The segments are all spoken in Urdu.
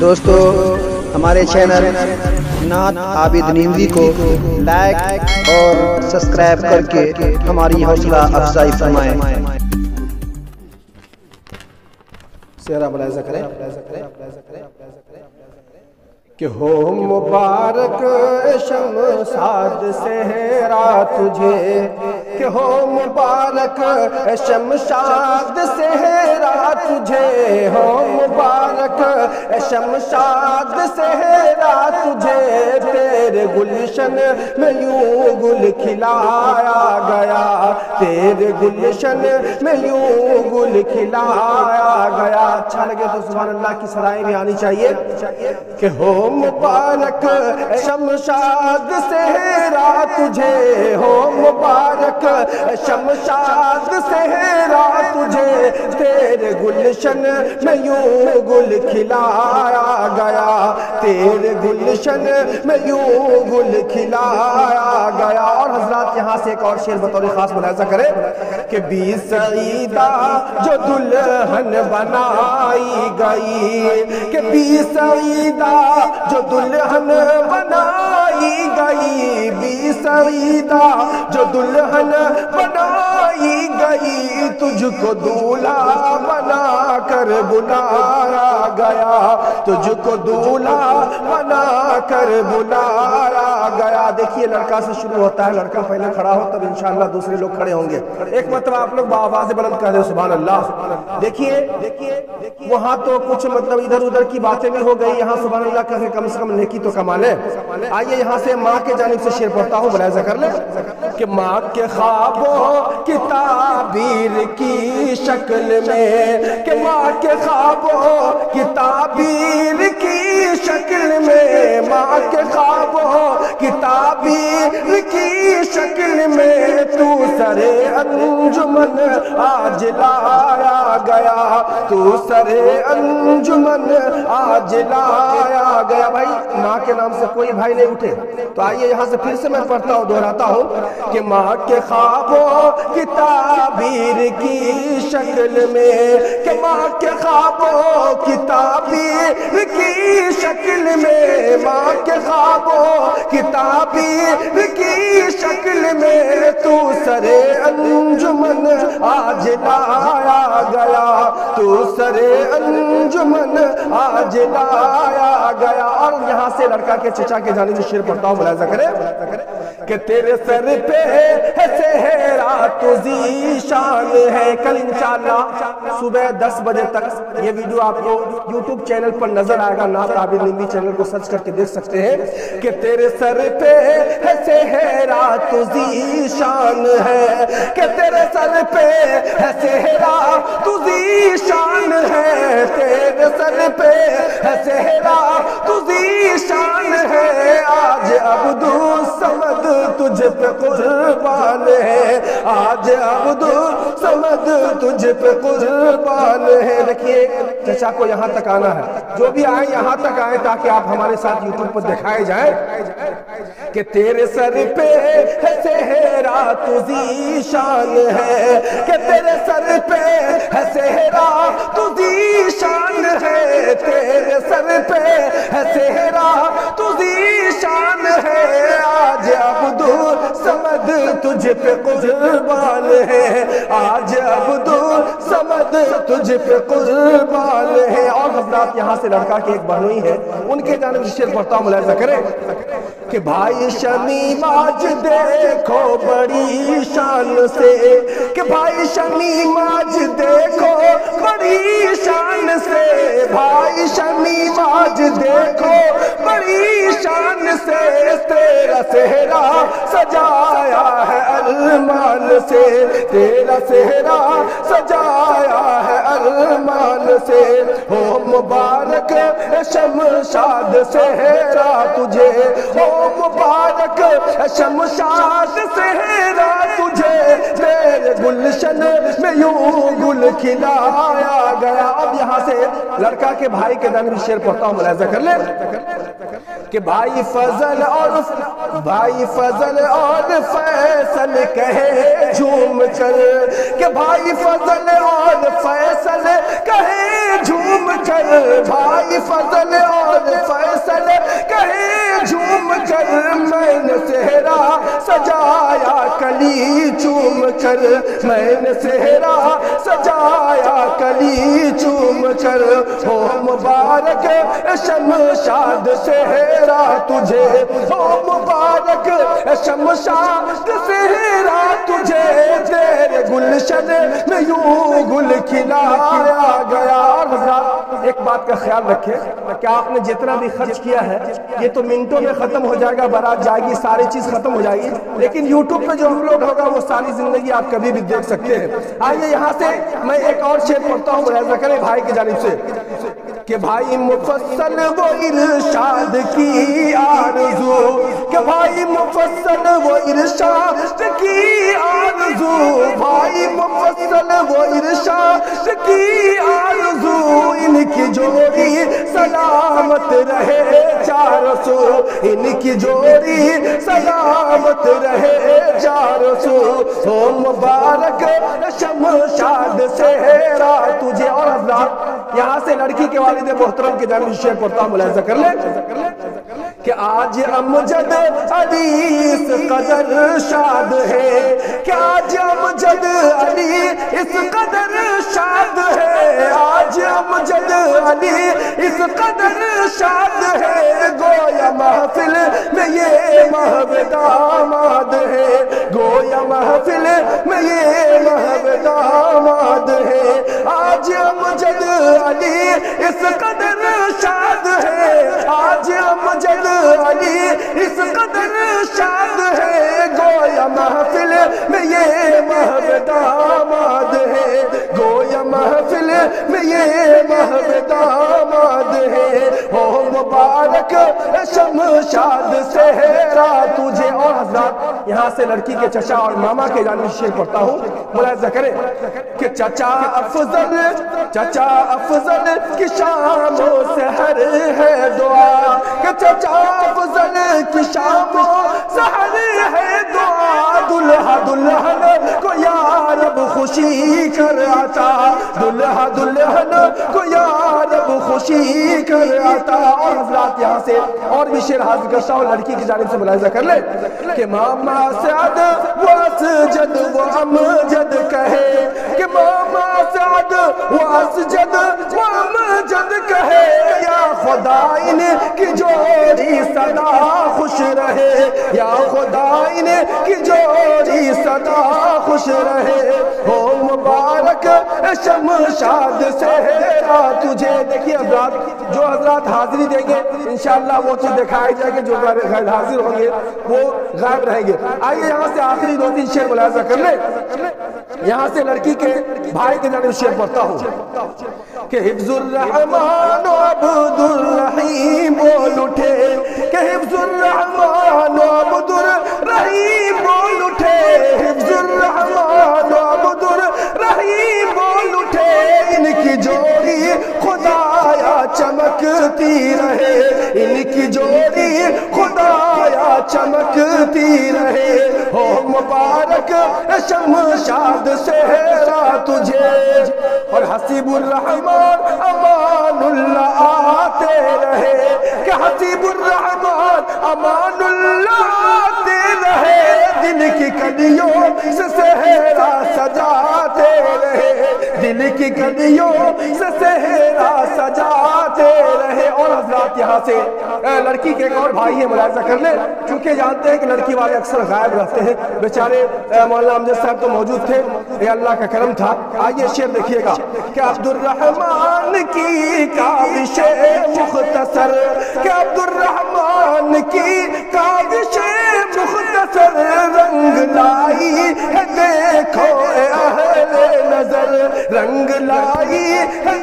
دوستو، ہمارے چینل نعت عابد نیندی کو لائک اور سبسکرائب کر کے ہماری حوصلہ افزائی فرمائیں۔ سیرا ملاحظہ کریں۔ کہ ہو مبارک شمشاد سہرا تجھے۔ ایک ہو مبارک شمشاد سہرا تجھے ہو مبارک شمشاد سہرا تجھے تیرے گلشن میں یوں گل کھلایا گیا۔ تیرے گلشن میں یوں گل کھلایا گیا۔ اچھا لگے تو سبحان اللہ کی سرائیں بھی آنی چاہیے کہ ہو مبارک شمشاد سہرا تجھے ہو مبارک شمشاد سہرا تجھے۔ تیرے گلشن میں یوں گل کھلایا گیا۔ تیرے گلشن میں یوں گل کھلایا گیا۔ اور حضرات یہاں سے ایک اور شیر بطور خاص ملاحظہ کرے کہ بی سعیدہ جو دلہن بنائی گئی، کہ بی سعیدہ جو دلہن بنائی گئی بی سعیدہ جو دلہن بنائی گئی، تجھ کو دولہ بنا کر بلایا گیا، تجھ کو دولہ بنا کر بلایا گیا۔ دیکھیے، لڑکا سے شروع ہوتا ہے، لڑکا پہلے کھڑا ہو تب انشاءاللہ دوسرے لوگ کھڑے ہوں گے۔ ایک مرتبہ آپ لوگ بآواز بلند کہہ دیں، سبحان اللہ۔ دیکھیے، وہاں تو کچھ مطلب ادھر ادھر کی باتیں بھی ہو گئی۔ یہاں سبحان اللہ کہہ کم سے کم نیکی تو کما لیں آئیے یہاں سے ماں کے جانب سے شیر پڑھتا ہوں، ملاحظہ کر لیں۔ کہ ماں کے خوابوں کی تعبیر کی شکل میں، کہ ماں کے خوابوں کی تعبیر کی شکل میں ماں کے خوابوں کی تعبیر کی شکل میں تو سرے انجمن آج لایا گیا۔ تو سرے انجمن آج لایا گیا۔ بھائی، ماں کے نام سے کوئی بھائی نہیں اٹھے۔ تو آئیے یہاں سے پھر سے میں پڑھتا ہوں، دہراتا ہوں کہ ماں کے خوابوں کی تعبیر کی شکل میں کہ ماں کے خوابوں کی تعبیر کی شکل میں ماں کے خوابوں کی کی شکل میں تو سرے انجمن آج لایا گیا۔ تو سرے انجمن آج لایا گیا۔ اور یہاں سے لڑکا کے چچا کے جانے سے شیر پڑھتا ہوں، ملاحظہ کرے کہ تیرے سر پہ ہے سہرا تو شان ہے کل انشاءاللہ صبح دس بجے تک یہ ویڈیو آپ کو یوٹیوب چینل پر نظر آئے گا نات عابد نندی چینل کو سرچ کر کے دیکھ سکتے ہیں کہ تیرے سر پہ ہے سہرا تو شان ہے کہ تیرے سر پہ ہے سہرا تو شان ہے تیرے سر پہ ہے سہرا تو شان ہے آج عبدو سمد تجھ پہ قربان ہے آج عبدو سمد تجھ پہ قربان ہے دیکھیے، چچا کو یہاں تک آنا ہے۔ جو بھی آئے یہاں تک آئے تاکہ آپ ہمارے ساتھ یوٹیوب پر دکھائے جائیں۔ کہ تیرے سر پہ ہے سہرا تجھی شان ہے۔ کہ تیرے سر پہ ہے سہرا تجھی شان ہے۔ تیرے سر پہ ہے سہرا تجھی شان ہے۔ تجھ پہ قربان ہے۔ آج عبد سمد تجھ پہ قربان ہے۔ اور حضرات یہاں سے لڑکا کے ایک بہنوئی ہے ان کے جانب شیر پڑھتا ہوں، ملاحظہ کریں۔ کہ بھائی شمیم آج دیکھو بڑی شان سے۔ کہ بھائی شمیم آج دیکھو بڑی شان سے۔ بھائی شمیم آج دیکھو بڑی شان سے۔ تیرا سہرا سجایا ہے ارمان سے۔ تیرا سہرا سجایا ہے ارمان سے ہو مبارک شمشاد سہرا تجھے ہو مبارک شمشاد سہرا تجھے تیرے گلشن میں یوں گل کھلایا گیا۔ اب یہاں سے لڑکا کے بھائی کے دن میں شیر پڑھتا ہوں، ملاحظہ کر لے کہ بھائی فضل اور بھائی فضل اور فیصل کہے جھوم چل۔ کہ بھائی فضل اور فیصل کہے جھوم چل۔ بھائی فضل اور فیصل کہے جھوم چل۔ میں نے سہرہ سجا سہرا سجایا کلی چوم کر ہو مبارک شمشاد سہرا تجھے ہو مبارک شمشاد سہرا تجھے تیرے گلشن میں یوں گل کھلایا گیا حضرات ایک بات کا خیال رکھیں کہ آپ نے جتنا بھی خرچ کیا ہے، یہ تو منٹوں میں ختم ہو جائے گا برات جائے گی، ساری چیز ختم ہو جائے گی۔ لیکن یوٹیوب پہ جو اپلوڈ ہوگا، وہ ساری زندگی آپ کبھی بھی دیکھ سکتے ہیں۔ آئیے یہاں سے میں ایک اور شعر پڑھتا ہوں ملاحظہ کریں بھائی کی جانب سے۔ کہ بھائی مفصل وہ ارشاد کی آرزو کہ بھائی مفصل وہ ارشاد، کی آرزو بھائی مفصل وہ ارشاد، کی آرزو، ان کی جوڑی سلامت رہے چار سو ان کی جوڑی سلامت رہے چار سو ہو مبارک، شمشاد سے سہرا تجھے اور حضرات۔ یہاں سے لڑکی کے والد محترم کے جانب شیئر پڑھتا ہوں ملاحظہ کر لیں۔ کہ آج امجد علی اس قدر شاد ہے۔ کہ آج امجد علی اس قدر شاد ہے۔ آج امجد علی اس قدر شاد ہے۔ گویا محفل میں یہ محب داماد ہے۔ گویا محفل میں یہ محب داماد ہے۔ آج امجد علی اس قدر شاد ہے، آج امجد علی اس قدر شاد ہے۔ گویا محفل میں یہ محبت آماد ہے۔ گویا محفل میں یہ محبت آماد ہے۔ او مبارک شمشاد سہرا تجھے حضرات یہاں سے لڑکی کے چچا اور ماما کے جانب شیر پڑھتا ہوں۔ ملاحظہ کریں کہ چچا افضل چچا افضل کی شام و سحر ہے دعا۔ کہ چچا افضل کی شام و سحر ہے دعا۔ دلہا دلہن کو یا رب خوشی کر آتا۔ دلہا دلہن کو یا رب خوشی کر آتا اور حضرات یہاں سے اور بھی شیر حاضر کرتا ہوں لڑکی کی جانب سے ملاحظہ کر لیں کہ ماما سعد وہ اسجد وہ امجد کہے کہ ماما سعد وہ اسجد وہ امجد کہے یا خدا ان کی جوڑی صدا خوش رہے یا خدا ان کی جوڑی صدا خوش رہے شمشاد سہرا تجھے دیکھیے حضرات جو حضرات حاضری دیں گے، انشاءاللہ وہ چیز دکھائی جائے گی جو غیر حاضر ہوں گے۔ وہ غائب رہیں گے۔ آئیے یہاں سے آخری دو تین شعر ملاحظہ کر لیں۔ یہاں سے لڑکی کے بھائی کے جانب شعر پڑھتا ہوں۔ کہ حفظ الرحمن و عبد الرحیم بول اٹھے۔ کہ حفظ الرحمن رہے، ان کی جوڑی خدایا چمکتی رہے۔ ہو مبارک شمشاد سہرا تجھے۔ اور حسیب الرحمن امان اللہ آتے رہے۔ کہ حسیب الرحمن امان اللہ آتے رہے دل کی کلیوں سے سہرا سجاتے رہے۔ دل کی کلیوں سے سہرا سجاتے رہے۔ اور حضرات یہاں سے لڑکی کے ایک اور بھائی ہے ملاحظہ کر لیں۔ چونکہ جانتے ہیں کہ لڑکی والے اکثر غائب رہتے ہیں۔ بیچارے مولانا امجد صاحب تو موجود تھے۔ یہ اللہ کا کرم تھا۔ آئیے شعر دیکھیے گا۔ کہ عبد الرحمن کی کاوش مختصر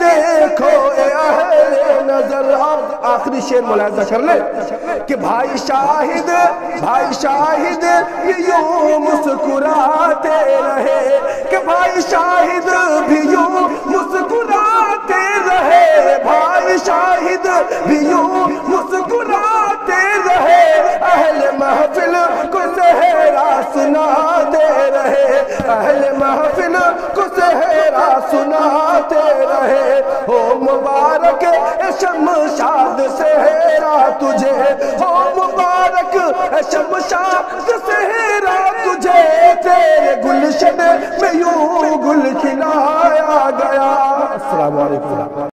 دیکھو اے اہل نظر آپ آخری شعر ملاحظہ کر لیں کہ بھائی شاہد بھائی شاہد یوں مسکراتے رہے کہ بھائی شاہد بھی یوں مسکراتے رہے، بھائی شاہد بھی یوں مسکراتے رہے، اہل محفل کو سہرا سناتے رہے، اہل محفل کو سہرا سناتے مبارک شمشاد سہرا تجھے ہو مبارک شمشاد سہرا تجھے۔ تیرے گل گلشن میں یوں گل کھلایا گیا۔ السلام علیکم۔